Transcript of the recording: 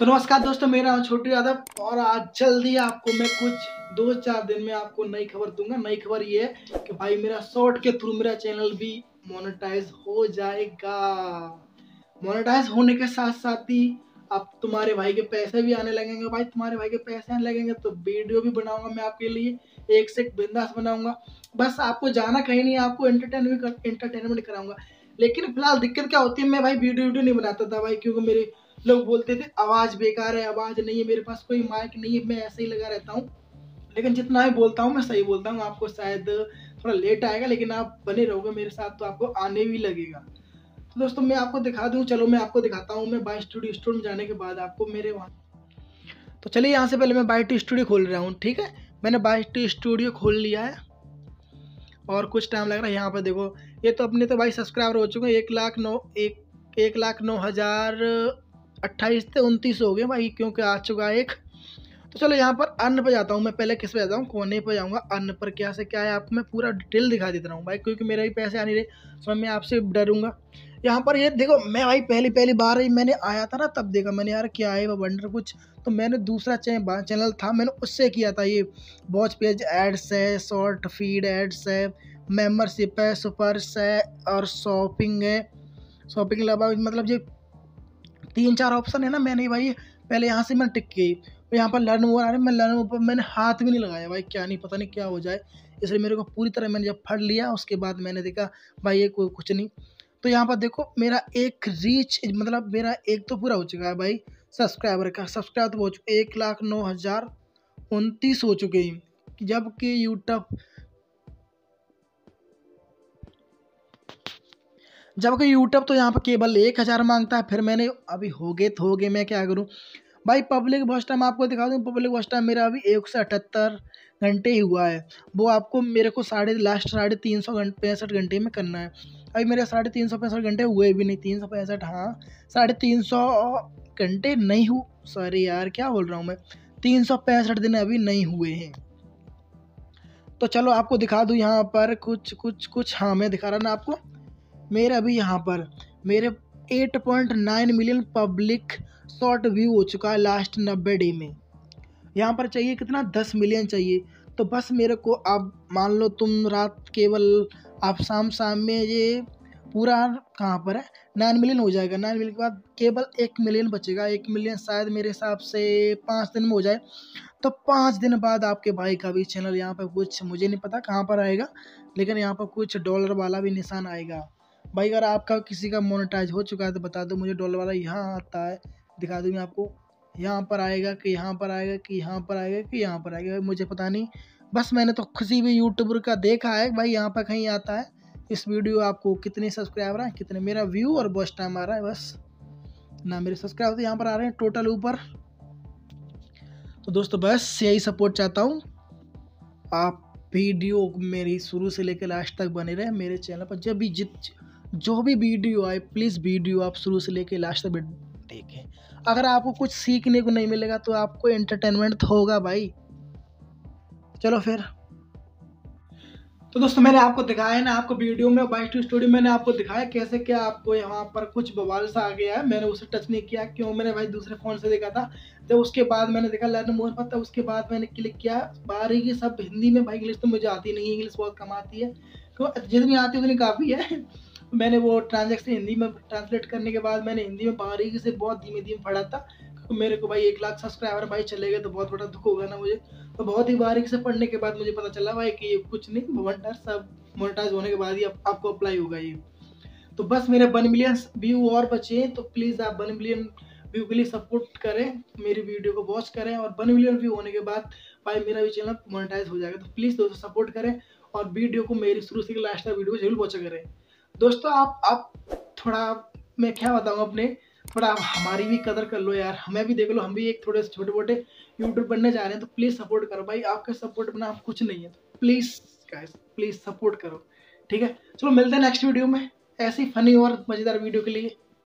तो नमस्कार दोस्तों, मेरा नाम छोटू यादव और आज जल्दी आपको मैं कुछ दो चार दिन में आपको नई खबर दूँगा। नई खबर ये है कि भाई मेरा शॉर्ट के थ्रू मेरा चैनल भी मोनेटाइज हो जाएगा। मोनेटाइज होने के साथ साथ ही अब तुम्हारे भाई के पैसे भी आने लगेंगे। भाई, तुम्हारे भाई के पैसे आने लगेंगे तो वीडियो भी बनाऊँगा मैं आपके लिए। एक से एक बिंदास बनाऊँगा। बस आपको जाना कहीं नहीं, आपको एंटरटेनमेंट एंटरटेनमेंट कराऊँगा। लेकिन फ़िलहाल दिक्कत क्या होती है, मैं भाई वीडियो वीडियो नहीं बनाता था भाई, क्योंकि मेरे लोग बोलते थे, आवाज़ बेकार है, आवाज़ नहीं है, मेरे पास कोई माइक नहीं है, मैं ऐसे ही लगा रहता हूँ। लेकिन जितना भी बोलता हूँ, मैं सही बोलता हूँ। आपको शायद थोड़ा लेट आएगा, लेकिन आप बने रहोगे मेरे साथ तो आपको आने भी लगेगा। तो दोस्तों, मैं आपको दिखा दूँ, चलो मैं आपको दिखाता हूँ, मैं बाई स्टूडियो स्टोर में जाने के बाद आपको मेरे वहाँ तो चलिए, यहाँ से पहले मैं बाई टी स्टूडियो खोल रहा हूँ, ठीक है? मैंने बाई टी स्टूडियो खोल लिया है। और कुछ टाइम लग रहा है, यहाँ पर देखो, ये तो अपने तो भाई सब्सक्राइबर हो चुके हैं, एक लाख नौ, एक एक लाख नौ हज़ार अट्ठाईस से उनतीस हो गए भाई, क्योंकि आ चुका है एक। तो चलो यहाँ पर अन्न पर जाता हूँ मैं। पहले किस पे जाता हूँ? कोने पर जाऊँगा। अन्न पर क्या से क्या है, आपको मैं पूरा डिटेल दिखा देता हूँ भाई, क्योंकि मेरे भी पैसे आ नहीं रहे तो मैं आपसे डरूँगा। यहाँ पर ये देखो, मैं भाई पहली पहली बार ही मैंने आया था ना, तब देखा मैंने, यार क्या है वो वंडर कुछ। तो मैंने दूसरा चैनल था, मैंने उससे किया था ये। वॉच पेज एड्स है शॉर्ट फ़ीड एड्स है मेम्बरशिप है सुपर्स है और शॉपिंग है। शॉपिंग के अलावा मतलब ये तीन चार ऑप्शन है ना, मैंने भाई पहले यहाँ से मैंने टिक की। तो यहाँ पर लर्न ओवर आ रहा है मैं लर्न ओवर मैंने हाथ भी नहीं लगाया भाई, क्या नहीं, पता नहीं क्या हो जाए। इसलिए मेरे को पूरी तरह मैंने जब फट लिया, उसके बाद मैंने देखा, भाई ये कोई कुछ नहीं। तो यहाँ पर देखो, मेरा एक रीच मतलब मेरा एक तो पूरा हो चुका है भाई सब्सक्राइबर का। सब्सक्राइबर तो हो चुका एक लाख नौ हज़ार उनतीस हो चुके हैं। जबकि यूट्यूब जबकि यूट्यूब तो यहाँ पर केवल एक हज़ार माँगता है, फिर मैंने अभी हो गए तो हो गए मैं क्या करूँ? भाई पब्लिक वॉच टाइम आपको दिखा दूँ? पब्लिक वॉच टाइम मेरा अभी एक सौ अठहत्तर घंटे ही हुआ है। वो आपको मेरे को साढ़े लास्ट साढ़े तीन सौ घंटे पैंसठ घंटे में करना है। अभी मेरे साढ़े तीन सौ पैंसठ घंटे हुए भी नहीं, तीन सौ पैंसठ हाँ साढ़े तीन सौ घंटे नहीं हु सॉरी यार, क्या बोल रहा हूँ मैं? तीन सौ पैंसठ दिन अभी नहीं हुए हैं। तो चलो आपको दिखा दूँ यहाँ पर कुछ कुछ कुछ हाँ मैं दिखा रहा ना आपको। मेरे अभी यहाँ पर। मेरे 8.9 मिलियन पब्लिक शॉर्ट व्यू हो चुका है लास्ट नब्बे डे में। यहाँ पर चाहिए कितना? 10 मिलियन चाहिए। तो बस मेरे को अब मान लो तुम रात केवल आप शाम शाम में ये पूरा कहाँ पर है? नाइन मिलियन हो जाएगा। नाइन मिलियन के बाद केवल एक मिलियन बचेगा। एक मिलियन शायद मेरे हिसाब से पाँच दिन में हो जाए। तो पाँच दिन बाद आपके भाई का भी चैनल यहाँ पर कुछ मुझे नहीं पता कहाँ पर आएगा। लेकिन यहाँ पर कुछ डॉलर वाला भी निशान आएगा। भाई, अगर आपका किसी का मोनेटाइज हो चुका है तो बता दो, मुझे डॉलर वाला यहाँ आता है, दिखा दूँगी आपको। यहाँ पर आएगा कि यहाँ पर आएगा कि यहाँ पर आएगा कि यहाँ पर आएगा, मुझे पता नहीं। बस मैंने तो किसी भी यूट्यूबर का देखा है, भाई, यहाँ पर कहीं आता है। इस वीडियो आपको कितने सब्सक्राइबर हैं, कितने मेरा व्यू और बॉस टाइम आ रहा है, बस। ना मेरे सब्सक्राइबर तो यहाँ पर आ रहे हैं टोटल ऊपर। तो दोस्तों, बस यही सपोर्ट चाहता हूँ। आप वीडियो मेरी शुरू से लेकर लास्ट तक बने रहे, मेरे चैनल पर जब भी जित जो भी वीडियो आए प्लीज़ वीडियो आप शुरू से लेके लास्ट तक देखें। अगर आपको कुछ सीखने को नहीं मिलेगा तो आपको एंटरटेनमेंट तो होगा भाई। चलो फिर। तो दोस्तों, मैंने आपको दिखाया है ना, आपको वीडियो में बाइक टू स्टूडियो मैंने आपको दिखाया कैसे क्या आपको यहाँ पर कुछ बवाल सा आ गया है। मैंने उसे टच नहीं किया, क्यों? मैंने भाई दूसरे फ़ोन से देखा था। जब उसके बाद मैंने देखा लर्न मोर पर, तब उसके बाद मैंने क्लिक किया। बारीकी सब हिंदी में भाई इंग्लिश तो मुझे आती नहीं इंग्लिश बहुत कम आती है। तो जितनी आती है, उतनी काफ़ी है। मैंने वो ट्रांजेक्शन हिंदी में ट्रांसलेट करने के बाद मैंने हिंदी में बारीकी से बहुत धीमे धीमे पढ़ा था। क्योंकि मेरे को भाई एक लाख सब्सक्राइबर भाई चले गए तो बहुत बड़ा दुख होगा ना मुझे। तो बहुत ही बारीकी से पढ़ने के बाद मुझे पता चला भाई कि ये कुछ नहीं वंडर सब मोनिटाइज होने के बाद ही आप, आपको अप्लाई होगा ये। तो बस मेरे वन मिलियन व्यू और बचे हैं तो प्लीज़ आप वन मिलियन व्यू के लिए सपोर्ट करें मेरी वीडियो को वॉच करें और वन मिलियन व्यू होने के बाद भाई मेरा भी चैनल मोनिटाइज हो जाएगा। तो प्लीज़ दोस्तों सपोर्ट करें और वीडियो को मेरी शुरू से लास्ट तक वीडियो को ज़रूर वॉच करें। दोस्तों, आप आप थोड़ा, मैं क्या बताऊँ अपने? थोड़ा हमारी भी कदर कर लो यार। हमें भी देख लो, हम भी एक थोड़े से छोटे मोटे यूट्यूब बनने जा रहे हैं तो प्लीज़ सपोर्ट करो भाई। आपका सपोर्ट बिना आप कुछ नहीं है। तो प्लीज़ गाइस प्लीज़ सपोर्ट करो। ठीक है? चलो, मिलते हैं नेक्स्ट वीडियो में, ऐसी फनी और मज़ेदार वीडियो के लिए।